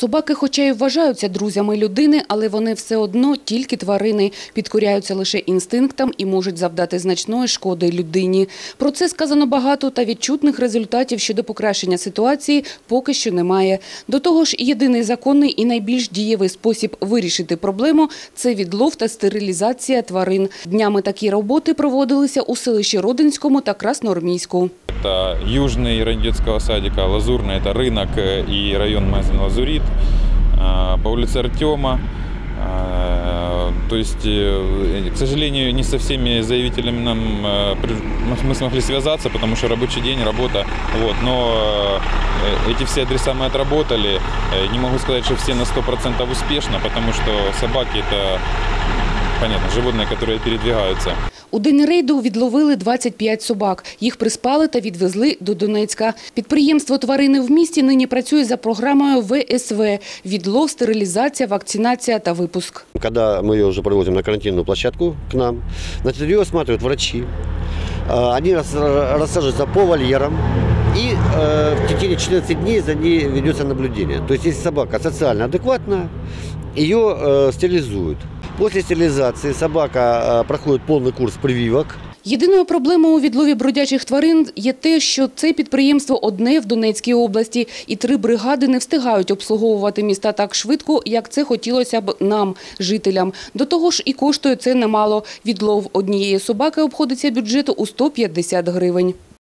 Собаки, хоча й вважаються друзями людини, але вони все одно тільки тварини, підкоряються лише інстинктам і можуть завдати значної шкоди людині. Про це сказано багато, та відчутних результатів щодо покращення ситуації поки що немає. До того ж, єдиний законний і найбільш дієвий спосіб вирішити проблему – це відлов та стерилізація тварин. Днями такі роботи проводилися у селищі Родинському та Красноармійську. Это южный район детского садика, Лазурный, это рынок э, и район магазина Лазурит, а, по улице Артема. А, То есть, э, к сожалению, не со всеми заявителями нам э, мы смогли связаться, потому что рабочий день, работа. Вот. Но э, эти все адреса мы отработали. Э, Не могу сказать, что все на 100% успешно, потому что собаки это, понятно, животные, которые передвигаются. У день рейду відловили 25 собак. Їх приспали та відвезли до Донецька. Підприємство «Тварини в місті» нині працює за програмою ВСВ – відлов, стерилізація, вакцинація та випуск. Когда мы ее уже привозим на карантинную площадку к нам, значит, ее осматривают врачи. А, Они рас- рассаживаются по вольерам, и э, в течение 14 дней за ней ведется наблюдение. То есть, если собака социально адекватна, ее э, стерилизуют. После стерилизации собака э, проходит полный курс прививок, Єдиною проблемою у відлові бродячих тварин є те, що це підприємство одне в Донецькій області, і три бригади не встигають обслуговувати міста так швидко, як це хотілося б нам, жителям. До того ж і коштує це немало. Відлов однієї собаки обходиться бюджету у 150 гривень.